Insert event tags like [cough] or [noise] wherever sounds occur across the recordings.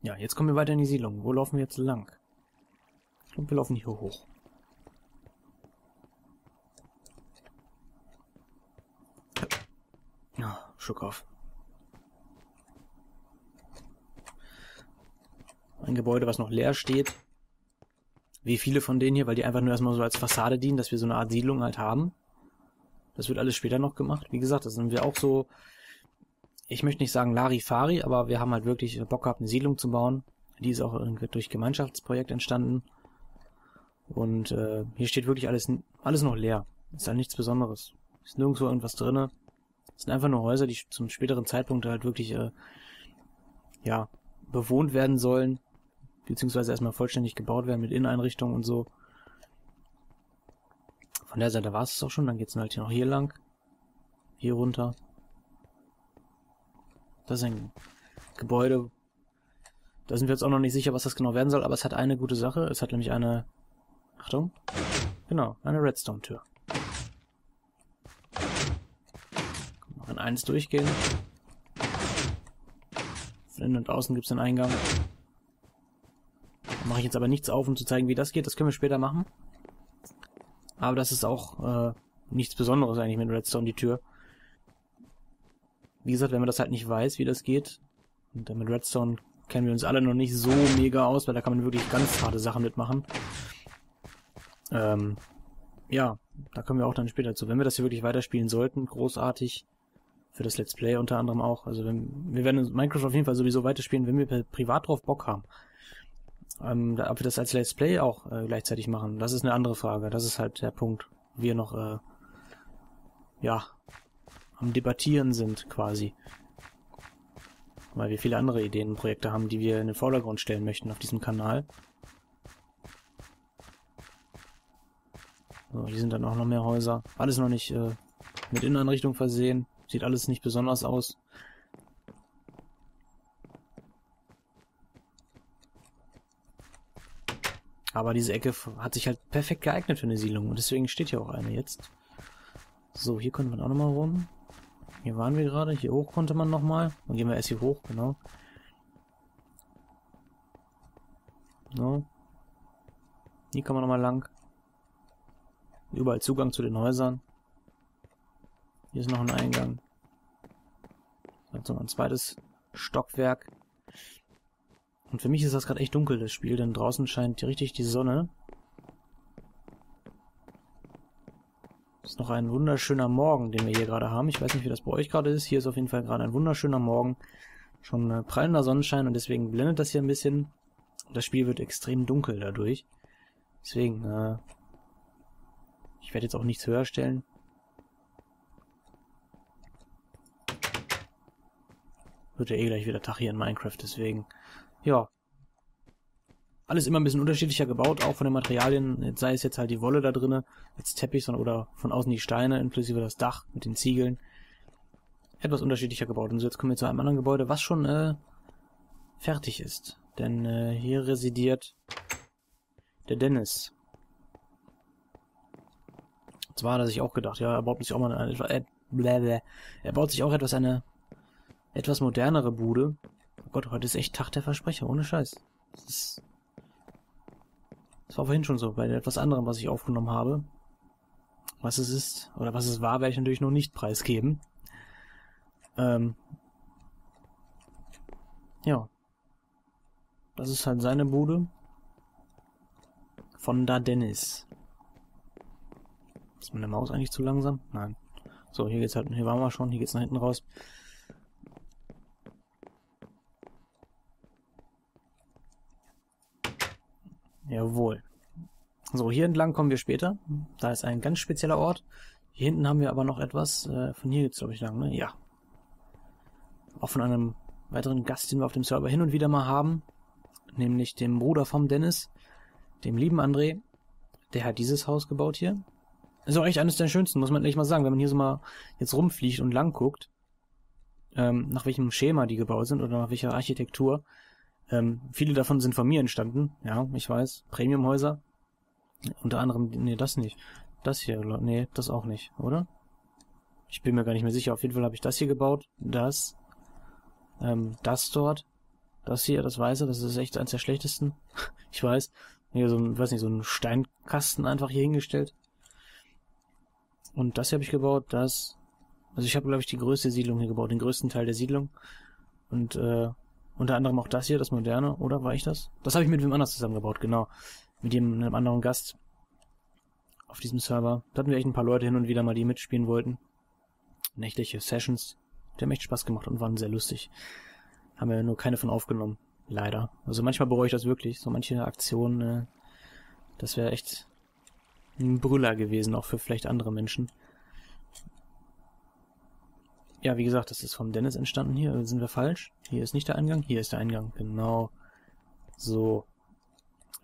Ja, jetzt kommen wir weiter in die Siedlung. Wo laufen wir jetzt lang? Ich glaube, wir laufen hier hoch. Ja, Schluck auf. Ein Gebäude, was noch leer steht. Wie viele von denen hier, weil die einfach nur erstmal so als Fassade dienen, dass wir so eine Art Siedlung halt haben. Das wird alles später noch gemacht. Wie gesagt, das sind wir auch so, ich möchte nicht sagen Larifari, aber wir haben halt wirklich Bock gehabt, eine Siedlung zu bauen. Die ist auch durch Gemeinschaftsprojekt entstanden. Und äh, hier steht wirklich alles, alles noch leer. Ist halt nichts Besonderes. Ist nirgendwo irgendwas drinne. Es sind einfach nur Häuser, die zum späteren Zeitpunkt halt wirklich äh, ja bewohnt werden sollen, beziehungsweise erstmal vollständig gebaut werden mit Inneneinrichtungen und so. Von der Seite war es auch schon, dann geht's halt hier noch hier lang. Hier runter. Das ist ein Gebäude. Da sind wir jetzt auch noch nicht sicher, was das genau werden soll, aber es hat eine gute Sache. Es hat nämlich eine, Achtung, genau, eine Redstone-Tür. Noch in eins durchgehen. Von innen und außen gibt's den Eingang. Da mache ich jetzt aber nichts auf, um zu zeigen, wie das geht. Das können wir später machen. Aber das ist auch äh, nichts Besonderes eigentlich mit Redstone, die Tür. Wie gesagt, wenn man das halt nicht weiß, wie das geht, und mit Redstone kennen wir uns alle noch nicht so mega aus, weil da kann man wirklich ganz harte Sachen mitmachen. Ähm, ja, da kommen wir auch dann später zu. Wenn wir das hier wirklich weiterspielen sollten, großartig, für das Let's Play unter anderem auch. Also wenn, wir werden Minecraft auf jeden Fall sowieso weiterspielen, wenn wir privat drauf Bock haben. Ähm, ob wir das als Let's Play auch äh, gleichzeitig machen, das ist eine andere Frage. Das ist halt der Punkt. Wir noch, äh, ja, am Debattieren sind quasi. Weil wir viele andere Ideen und Projekte haben, die wir in den Vordergrund stellen möchten auf diesem Kanal. So, hier sind dann auch noch mehr Häuser. Alles noch nicht äh, mit Inneneinrichtung versehen. Sieht alles nicht besonders aus. Aber diese Ecke hat sich halt perfekt geeignet für eine Siedlung und deswegen steht hier auch eine jetzt. So, hier könnte man auch nochmal rum. Hier waren wir gerade. Hier hoch konnte man nochmal. Dann gehen wir erst hier hoch, genau. So. Hier kann man nochmal lang. Überall Zugang zu den Häusern. Hier ist noch ein Eingang. Also ein zweites Stockwerk. Und für mich ist das gerade echt dunkel, das Spiel, denn draußen scheint richtig die Sonne. Ist noch ein wunderschöner Morgen, den wir hier gerade haben. Ich weiß nicht, wie das bei euch gerade ist. Hier ist auf jeden Fall gerade ein wunderschöner Morgen. Schon äh, prallender Sonnenschein und deswegen blendet das hier ein bisschen. Das Spiel wird extrem dunkel dadurch. Deswegen, äh, ich werde jetzt auch nichts höher stellen. Wird ja eh gleich wieder Tag hier in Minecraft, deswegen, ja, alles immer ein bisschen unterschiedlicher gebaut, auch von den Materialien, sei es jetzt halt die Wolle da drinnen, als Teppich oder von außen die Steine, inklusive das Dach mit den Ziegeln. Etwas unterschiedlicher gebaut. Und so jetzt kommen wir zu einem anderen Gebäude, was schon äh, fertig ist. Denn äh, hier residiert der Dennis. Und zwar hat er sich auch gedacht, ja, er baut sich auch mal eine, äh, blablabla. er baut sich auch etwas eine etwas modernere Bude. Oh Gott, heute ist echt Tag der Versprecher, ohne Scheiß. Das ist das war vorhin schon so, bei etwas anderem, was ich aufgenommen habe. Was es ist, oder was es war, werde ich natürlich noch nicht preisgeben. Ähm, ja. Das ist halt seine Bude. Von da Dennis. Ist meine Maus eigentlich zu langsam? Nein. So, hier geht's halt, hier waren wir schon, hier geht's nach hinten raus. Jawohl. So, hier entlang kommen wir später. Da ist ein ganz spezieller Ort. Hier hinten haben wir aber noch etwas. Äh, von hier geht's, glaube ich, lang, ne? Ja. Auch von einem weiteren Gast, den wir auf dem Server hin und wieder mal haben. Nämlich dem Bruder vom Dennis, dem lieben André. Der hat dieses Haus gebaut hier. Ist auch echt eines der schönsten, muss man ehrlich mal sagen. Wenn man hier so mal jetzt rumfliegt und lang guckt, ähm, nach welchem Schema die gebaut sind oder nach welcher Architektur, ähm, viele davon sind von mir entstanden. Ja, ich weiß. Premiumhäuser. Unter anderem, nee, das nicht. Das hier, nee, das auch nicht, oder? Ich bin mir gar nicht mehr sicher. Auf jeden Fall habe ich das hier gebaut. Das. Ähm, das dort. Das hier, das Weiße, das ist echt eins der schlechtesten. [laughs] ich weiß. Hier so ein, weiß nicht, so ein Steinkasten einfach hier hingestellt. Und das hier habe ich gebaut, das... Also ich habe, glaube ich, die größte Siedlung hier gebaut, den größten Teil der Siedlung. Und äh, unter anderem auch das hier, das moderne, oder war ich das? Das habe ich mit wem anders zusammengebaut, genau. Mit dem, einem anderen Gast auf diesem Server. Da hatten wir echt ein paar Leute hin und wieder mal, die mitspielen wollten. Nächtliche Sessions. Die haben echt Spaß gemacht und waren sehr lustig. Haben wir nur keine von aufgenommen. Leider. Also manchmal bereue ich das wirklich. So manche Aktionen, äh, das wäre echt ein Brüller gewesen, auch für vielleicht andere Menschen. Ja, wie gesagt, das ist vom Dennis entstanden hier. Sind wir falsch? Hier ist nicht der Eingang. Hier ist der Eingang. Genau. So.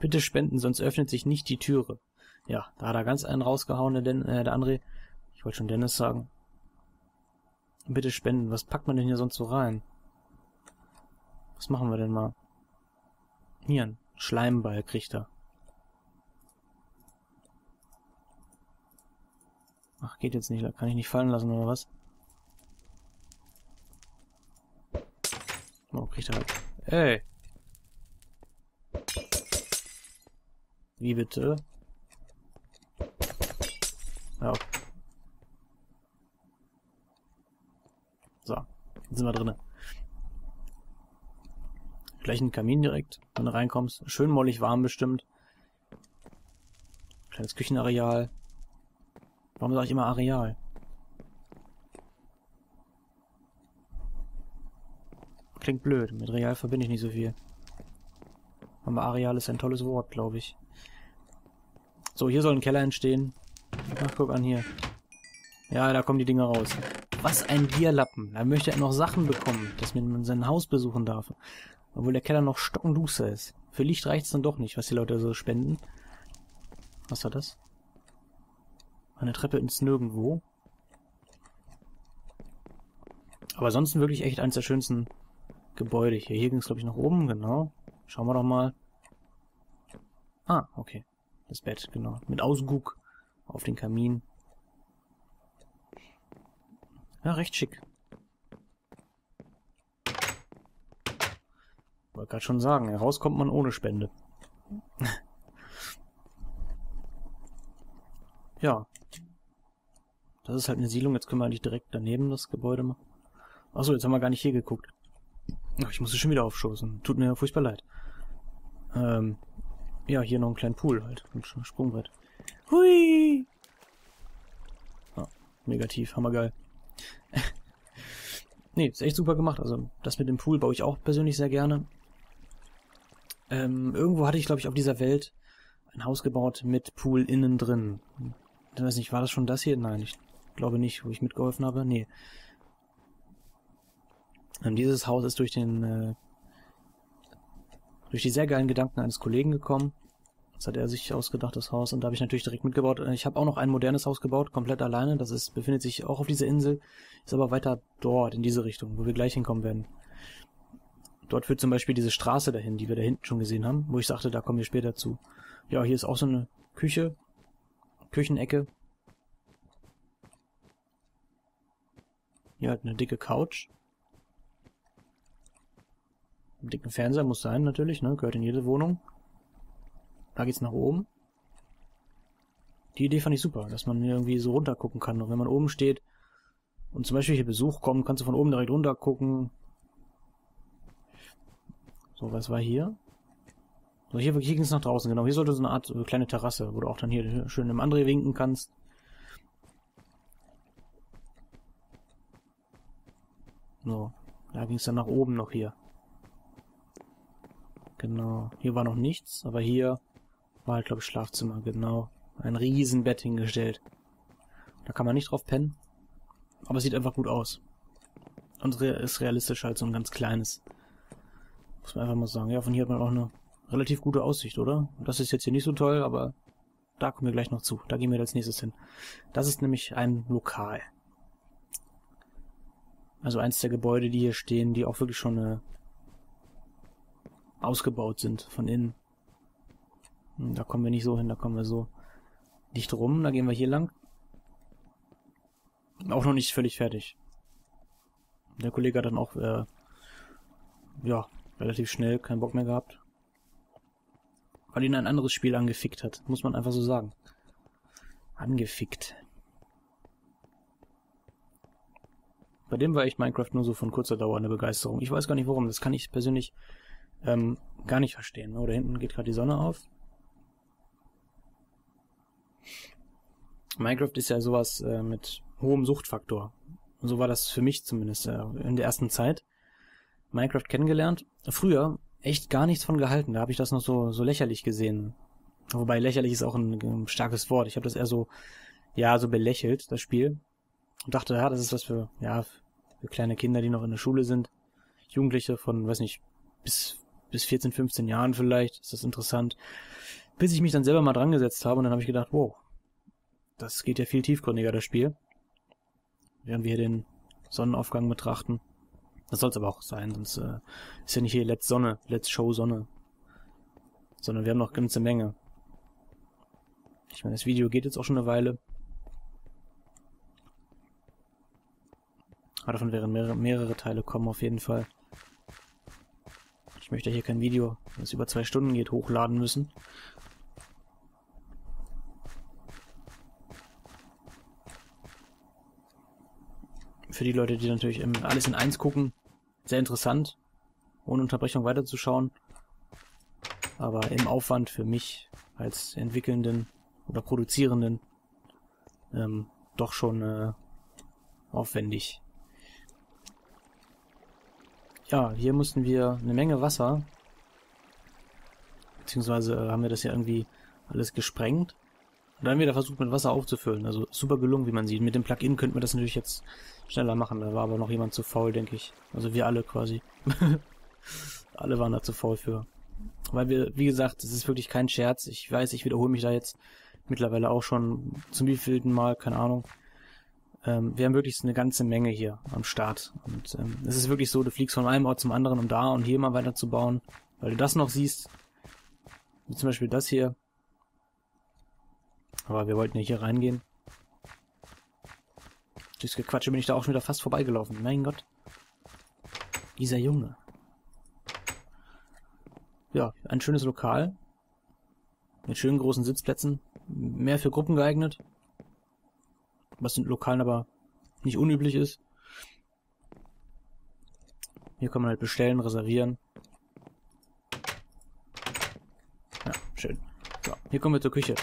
Bitte spenden, sonst öffnet sich nicht die Türe. Ja, da hat er ganz einen rausgehauen, der, Den äh, der André. Ich wollte schon Dennis sagen. Bitte spenden. Was packt man denn hier sonst so rein? Was machen wir denn mal? Hier, ein Schleimball kriegt er. Ach, geht jetzt nicht. Kann ich nicht fallen lassen, oder was? Oh, kriegt er halt. Ey! Wie bitte? Ja. So, jetzt sind wir drinnen. Gleich ein Kamin direkt, wenn du reinkommst. Schön mollig warm bestimmt. Kleines Küchenareal. Warum sage ich immer Areal? Klingt blöd. Mit Real verbinde ich nicht so viel. Aber Areal ist ein tolles Wort, glaube ich. So, hier soll ein Keller entstehen. Ach, guck an hier. Ja, da kommen die Dinger raus. Was ein Bierlappen. Da möchte er noch Sachen bekommen, dass man sein Haus besuchen darf. Obwohl der Keller noch stockenduster ist. Für Licht reicht's dann doch nicht, was die Leute so spenden. Was war das? Eine Treppe ins Nirgendwo. Aber ansonsten wirklich echt eins der schönsten Gebäude hier. Hier ging es, glaube ich, nach oben, genau. Schauen wir doch mal. Ah, okay. Das Bett, genau. Mit Ausguck auf den Kamin. Ja, recht schick. Wollte gerade schon sagen, heraus kommt man ohne Spende. [laughs] ja. Das ist halt eine Siedlung, jetzt können wir eigentlich direkt daneben das Gebäude machen. Achso, jetzt haben wir gar nicht hier geguckt. Ich musste schon wieder aufstoßen. Tut mir furchtbar leid. Ähm, ja, hier noch einen kleinen Pool halt. Und Sprungbrett. Hui! Ah, negativ, hammergeil. [laughs] nee, ist echt super gemacht. Also, das mit dem Pool baue ich auch persönlich sehr gerne. Ähm, irgendwo hatte ich, glaube ich, auf dieser Welt ein Haus gebaut mit Pool innen drin. Ich weiß nicht, war das schon das hier? Nein, ich glaube nicht, wo ich mitgeholfen habe. Nee. Ähm, dieses Haus ist durch den, äh, durch die sehr geilen Gedanken eines Kollegen gekommen. Das hat er sich ausgedacht, das Haus, und da habe ich natürlich direkt mitgebaut. Ich habe auch noch ein modernes Haus gebaut, komplett alleine. Das ist, befindet sich auch auf dieser Insel, ist aber weiter dort, in diese Richtung, wo wir gleich hinkommen werden. Dort führt zum Beispiel diese Straße dahin, die wir da hinten schon gesehen haben, wo ich sagte, da kommen wir später zu. Ja, hier ist auch so eine Küche, Küchenecke. Hier hat eine dicke Couch. Einen dicken Fernseher muss sein, natürlich, ne? Gehört in jede Wohnung. Da geht's nach oben. Die Idee fand ich super, dass man irgendwie so runter gucken kann. Und wenn man oben steht und zum Beispiel hier Besuch kommt, kannst du von oben direkt runter gucken. So, was war hier? So, hier, hier ging es nach draußen, genau. Hier sollte so eine Art so kleine Terrasse, wo du auch dann hier schön im André winken kannst. So, da ging es dann nach oben noch hier. Genau. Hier war noch nichts, aber hier war halt, glaube ich, Schlafzimmer, genau. Ein Riesenbett hingestellt. Da kann man nicht drauf pennen. Aber es sieht einfach gut aus. Und ist realistisch halt so ein ganz kleines. Muss man einfach mal sagen. Ja, von hier hat man auch eine relativ gute Aussicht, oder? Das ist jetzt hier nicht so toll, aber da kommen wir gleich noch zu. Da gehen wir als nächstes hin. Das ist nämlich ein Lokal. Also eins der Gebäude, die hier stehen, die auch wirklich schon eine ausgebaut sind von innen. Hm, da kommen wir nicht so hin, da kommen wir so dicht rum, da gehen wir hier lang. Auch noch nicht völlig fertig. Der Kollege hat dann auch, äh, ja, relativ schnell keinen Bock mehr gehabt. Weil ihn ein anderes Spiel angefickt hat, muss man einfach so sagen. Angefickt. Bei dem war echt Minecraft nur so von kurzer Dauer eine Begeisterung. Ich weiß gar nicht warum, das kann ich persönlich ähm, gar nicht verstehen. Oh, da hinten geht gerade die Sonne auf. Minecraft ist ja sowas äh, mit hohem Suchtfaktor. So war das für mich zumindest äh, in der ersten Zeit. Minecraft kennengelernt. Früher echt gar nichts von gehalten. Da habe ich das noch so, so lächerlich gesehen. Wobei lächerlich ist auch ein, ein starkes Wort. Ich habe das eher so, ja, so belächelt, das Spiel. Und dachte, ja, das ist was für, ja, für kleine Kinder, die noch in der Schule sind. Jugendliche von, weiß nicht, bis, bis 14, 15 Jahren vielleicht. Ist das interessant. Bis ich mich dann selber mal dran gesetzt habe und dann habe ich gedacht, wow, das geht ja viel tiefgründiger, das Spiel. Während wir hier den Sonnenaufgang betrachten. Das soll es aber auch sein, sonst äh, ist ja nicht hier Let's Sonne, Let's Show Sonne. Sondern wir haben noch ganze Menge. Ich meine, das Video geht jetzt auch schon eine Weile. Aber davon werden mehrere, mehrere Teile kommen auf jeden Fall. Ich möchte hier kein Video, das über zwei Stunden geht, hochladen müssen. Für die Leute, die natürlich alles in eins gucken, sehr interessant, ohne Unterbrechung weiterzuschauen. Aber im Aufwand für mich als Entwickelnden oder Produzierenden ähm, doch schon äh, aufwendig. Ja, hier mussten wir eine Menge Wasser, beziehungsweise äh, haben wir das ja irgendwie alles gesprengt. Und dann wieder versucht mit Wasser aufzufüllen. Also super gelungen, wie man sieht. Mit dem Plugin könnten wir das natürlich jetzt schneller machen. Da war aber noch jemand zu faul, denke ich. Also wir alle quasi. [laughs] alle waren da zu faul für. Weil wir, wie gesagt, es ist wirklich kein Scherz. Ich weiß, ich wiederhole mich da jetzt mittlerweile auch schon zum wievielten Mal, keine Ahnung. Ähm, wir haben wirklich eine ganze Menge hier am Start. Und ähm, es ist wirklich so, du fliegst von einem Ort zum anderen, um da und hier mal weiter zu bauen. Weil du das noch siehst. Wie zum Beispiel das hier. Aber wir wollten ja hier reingehen. Durchs Gequatsche bin ich da auch schon wieder fast vorbeigelaufen. Mein Gott. Dieser Junge. Ja, ein schönes Lokal. Mit schönen großen Sitzplätzen. Mehr für Gruppen geeignet. Was in Lokalen aber nicht unüblich ist. Hier kann man halt bestellen, reservieren. Ja, schön. So, hier kommen wir zur Küche.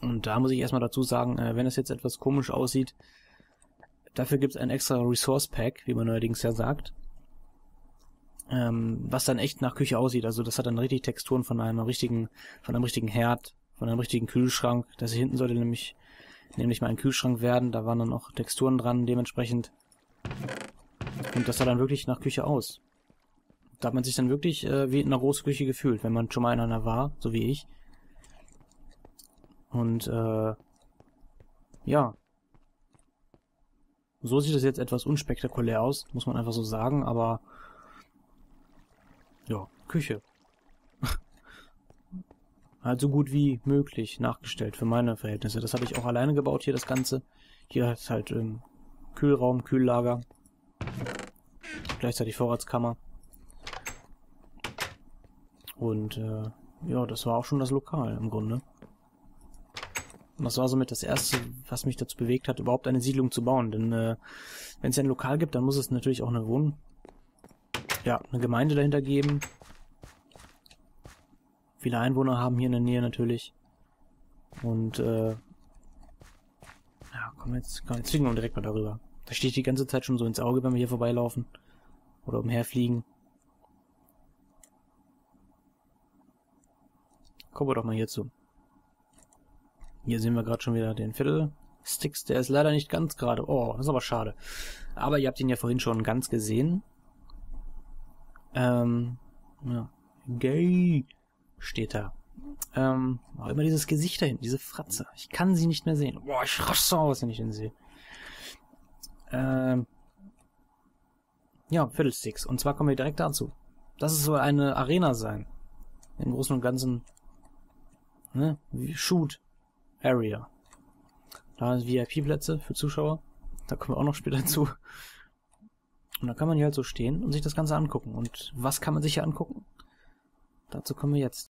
Und da muss ich erstmal dazu sagen, äh, wenn es jetzt etwas komisch aussieht, dafür gibt es ein extra Resource Pack, wie man neuerdings ja sagt. Ähm, was dann echt nach Küche aussieht. Also das hat dann richtig Texturen von einem richtigen, von einem richtigen Herd, von einem richtigen Kühlschrank. Das hier hinten sollte nämlich, nämlich mal ein Kühlschrank werden. Da waren dann auch Texturen dran, dementsprechend. Und das sah dann wirklich nach Küche aus. Da hat man sich dann wirklich äh, wie in einer großen Küche gefühlt, wenn man schon mal in einer war, so wie ich. Und äh, ja. So sieht es jetzt etwas unspektakulär aus, muss man einfach so sagen, aber ja, Küche. Halt so gut wie möglich nachgestellt für meine Verhältnisse. Das habe ich auch alleine gebaut hier, das Ganze. Hier ist halt ähm, Kühlraum, Kühllager. Gleichzeitig Vorratskammer. Und äh, ja, das war auch schon das Lokal im Grunde. Und das war somit das Erste, was mich dazu bewegt hat, überhaupt eine Siedlung zu bauen. Denn äh, wenn es ja ein Lokal gibt, dann muss es natürlich auch eine Wohn... Ja, eine Gemeinde dahinter geben. Viele Einwohner haben hier in der Nähe natürlich. Und äh, ja, komm jetzt, komm, jetzt fliegen wir direkt mal darüber. Da steht die ganze Zeit schon so ins Auge, wenn wir hier vorbeilaufen. Oder umherfliegen. Kommen wir doch mal hierzu. Hier sehen wir gerade schon wieder den Fiddle-Sticks. Der ist leider nicht ganz gerade. Oh, das ist aber schade. Aber ihr habt ihn ja vorhin schon ganz gesehen. Ähm, ja. Gay steht da. Ähm, auch immer dieses Gesicht da hinten, diese Fratze. Ich kann sie nicht mehr sehen. Boah, ich raste aus, wenn ich ihn sehe. Ähm, ja, Fiddlesticks. Und zwar kommen wir direkt dazu. Das soll eine Arena sein. Im Großen und Ganzen. Ne? Shoot. Area. Da sind VIP-Plätze für Zuschauer. Da kommen wir auch noch später [laughs] zu. Und da kann man hier halt so stehen und sich das Ganze angucken. Und was kann man sich hier angucken? Dazu kommen wir jetzt.